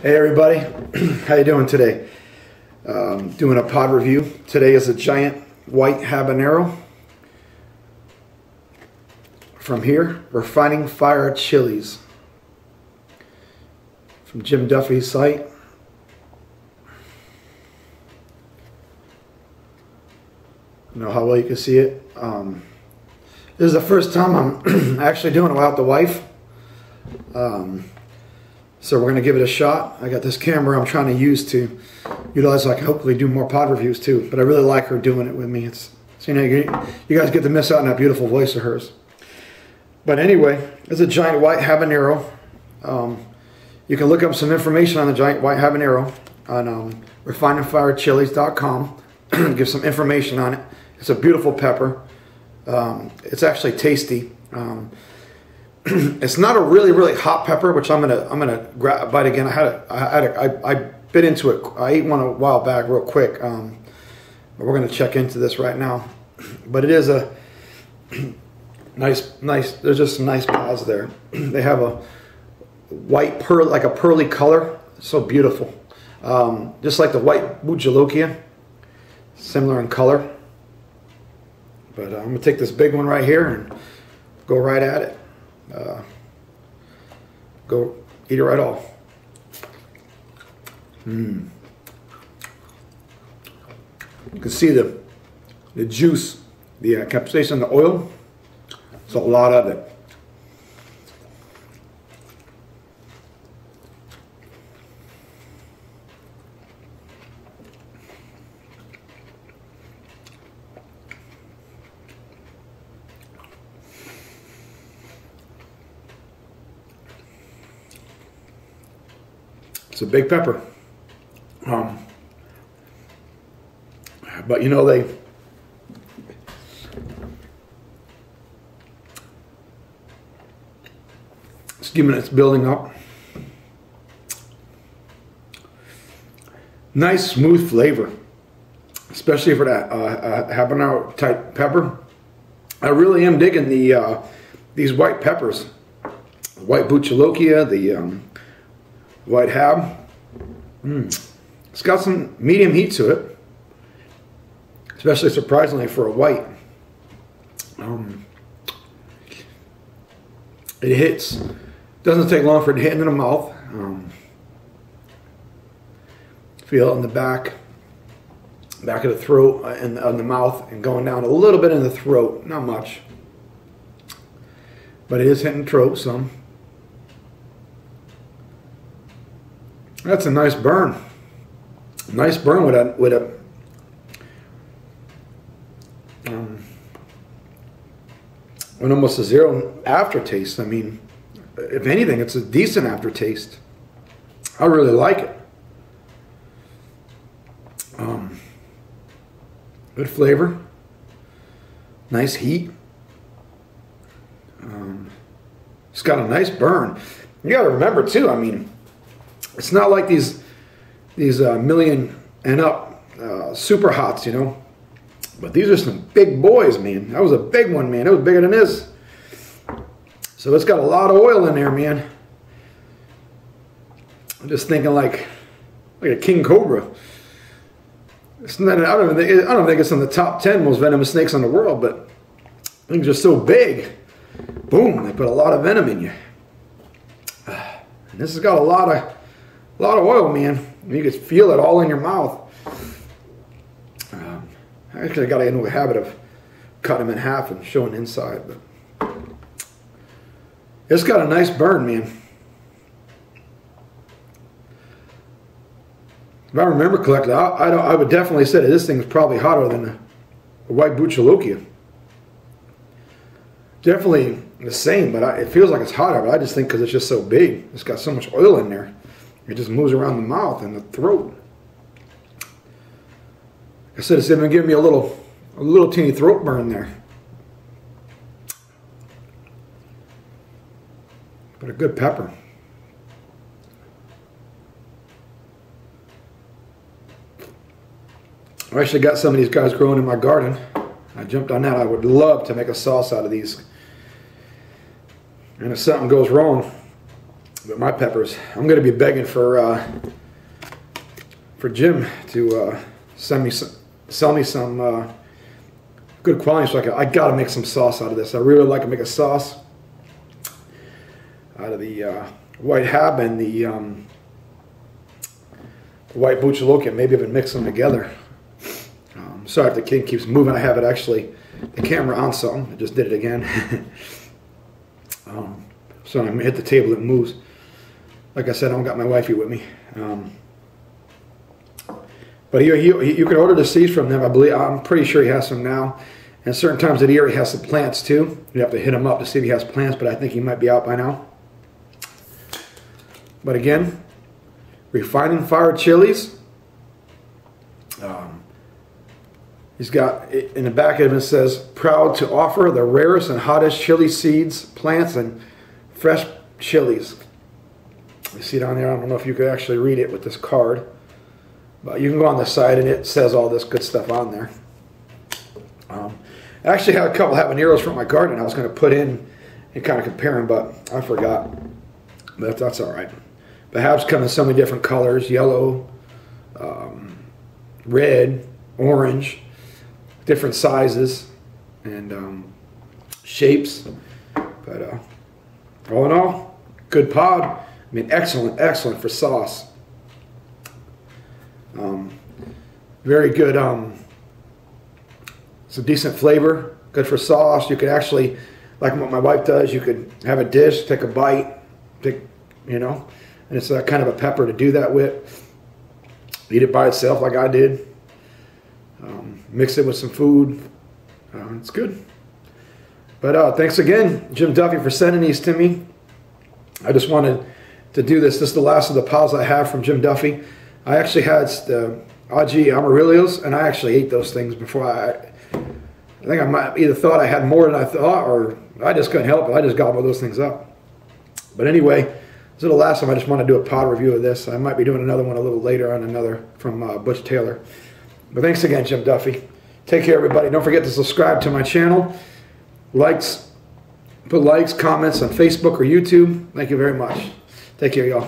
Hey everybody, how you doing today? Um, doing a pod review. Today is a giant white habanero from here, Refining Fire Chilies from Jim Duffy's site. Know how well you can see it. Um, this is the first time I'm actually doing it without the wife. Um, so we're going to give it a shot. I got this camera I'm trying to use to utilize I can hopefully do more pod reviews too. But I really like her doing it with me. It's so, you know you, you guys get to miss out on that beautiful voice of hers. But anyway, it's a giant white habanero. Um, you can look up some information on the giant white habanero on um, refiningfirechilies.com. Give some information on it. It's a beautiful pepper. Um, it's actually tasty. Um, it's not a really really hot pepper, which I'm gonna I'm gonna grab bite again. I had a, I had a, I, I bit into it. I ate one a while back, real quick. Um, but we're gonna check into this right now. But it is a nice nice. There's just some nice paws there. they have a white pearl like a pearly color. So beautiful, um, just like the white Bhut Jolokia, similar in color. But uh, I'm gonna take this big one right here and go right at it uh, go eat it right off. Mmm. You can see the the juice, the uh, capsaicin, the oil. There's a lot of it. It's a big pepper. Um, but you know, they, giving it's building up. Nice smooth flavor, especially for that uh, uh, habanero type pepper. I really am digging the uh, these white peppers, white Bhut Jolokia, the um, white hab. Mm. It's got some medium heat to it, especially surprisingly for a white. Um, it hits, doesn't take long for it to hit the mouth. Um, feel it in the back, back of the throat and on the mouth and going down a little bit in the throat, not much. But it is hitting throat some. That's a nice burn. Nice burn with a with a um, with almost a zero aftertaste. I mean, if anything, it's a decent aftertaste. I really like it. Um, good flavor. Nice heat. Um, it's got a nice burn. You got to remember too. I mean it's not like these these uh, million and up uh, super hots, you know. But these are some big boys, man. That was a big one, man. It was bigger than this. So it's got a lot of oil in there, man. I'm just thinking like like a king cobra. It's not, I don't think I don't think it's in the top ten most venomous snakes in the world, but things are so big. Boom! They put a lot of venom in you. And this has got a lot of a lot of oil, man. You can feel it all in your mouth. Um, I actually got into a habit of cutting them in half and showing inside, but it's got a nice burn, man. If I remember correctly, I, I, I would definitely say that this thing is probably hotter than a, a white Bhut Jolokia. Definitely the same, but I, it feels like it's hotter. But I just think because it's just so big, it's got so much oil in there. It just moves around the mouth and the throat. I said it's even giving me a little, a little teeny throat burn there. But a good pepper. I actually got some of these guys growing in my garden. I jumped on that. I would love to make a sauce out of these. And if something goes wrong, But my peppers, I'm going to be begging for uh, for Jim to uh, send me some, sell me some uh, good quality. So I, can, I got to make some sauce out of this. I really like to make a sauce out of the uh, white hab and the um, white buchaloka. Maybe even mix them together. Um, sorry if the king keeps moving. I have it actually the camera on something. I just did it again. um, so I'm gonna hit the table, it moves. Like I said, I don't got my wifey with me. Um, but he, he, you can order the seeds from them. I believe I'm pretty sure he has some now. And certain times of the year he has some plants too. You have to hit him up to see if he has plants, but I think he might be out by now. But again, refining fire chilies. Um, he's got in the back of him it says proud to offer the rarest and hottest chili seeds, plants, and fresh chilies. You see down there, I don't know if you could actually read it with this card. But you can go on the side and it says all this good stuff on there. Um, I actually had a couple habaneros from my garden I was going to put in and kind of compare them, but I forgot. But that's all right. The habs come in so many different colors, yellow, um, red, orange, different sizes and um, shapes. But uh, all in all, good pod. I mean, excellent, excellent for sauce. Um, very good. Um, it's a decent flavor. Good for sauce. You could actually, like what my wife does, you could have a dish, take a bite, take, you know, and it's that kind of a pepper to do that with. Eat it by itself like I did. Um, mix it with some food. Uh, it's good. But uh, thanks again, Jim Duffy, for sending these to me. I just wanted to do this. This is the last of the piles I have from Jim Duffy. I actually had the Aji Amarillos, and I actually ate those things before I. I think I might either thought I had more than I thought, or I just couldn't help it. I just gobbled those things up. But anyway, this is the last time I just want to do a pod review of this. I might be doing another one a little later on another from uh, Butch Taylor. But thanks again, Jim Duffy. Take care, everybody. Don't forget to subscribe to my channel. Likes, put likes, comments on Facebook or YouTube. Thank you very much. Take care, y'all.